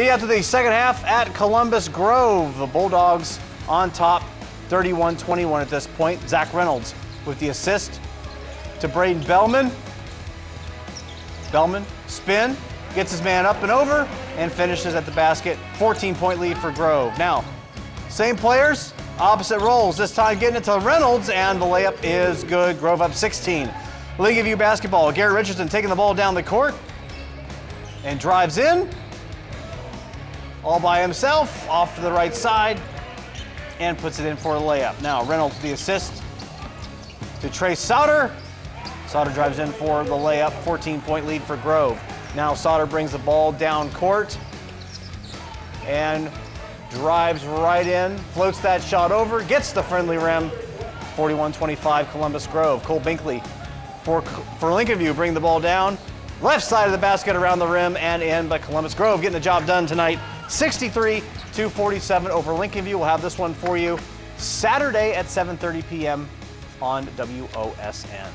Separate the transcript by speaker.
Speaker 1: Getting out to the second half at Columbus Grove. The Bulldogs on top 31-21 at this point. Zach Reynolds with the assist to Braden Bellman. Bellman, spin, gets his man up and over, and finishes at the basket. 14 point lead for Grove. Now, same players, opposite roles. This time getting it to Reynolds, and the layup is good. Grove up 16. Lincolnview basketball. Garrett Richardson taking the ball down the court and drives in all by himself off to the right side and puts it in for a layup. Now Reynolds the assist to Trey Sauter. Sauter drives in for the layup, 14 point lead for Grove. Now Sauter brings the ball down court and drives right in, floats that shot over, gets the friendly rim. 41-25 Columbus Grove. Cole Binkley for, for Lincolnview bring the ball down. Left side of the basket around the rim and in, but Columbus Grove getting the job done tonight. 63 247 over Lincolnview. We'll have this one for you Saturday at 7:30 p.m. on WOSN.